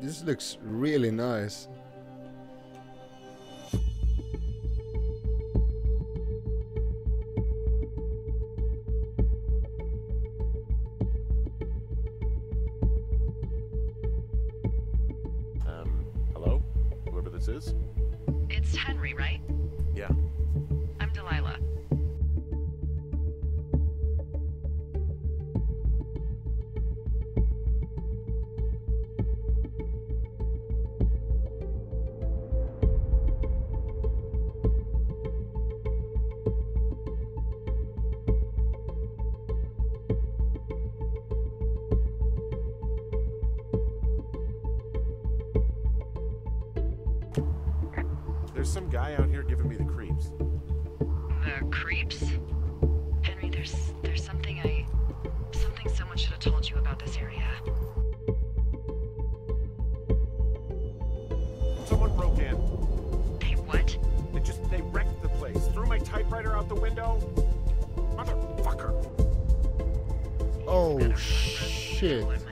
This looks really nice. Um, hello? Whoever this is? It's Henry, right? There's some guy out here giving me the creeps. The creeps? Henry, there's there's something I something someone should have told you about this area. Someone broke in. They what? They just, they wrecked the place. Threw my typewriter out the window. Motherfucker. Oh Got a front row seat shit. to it,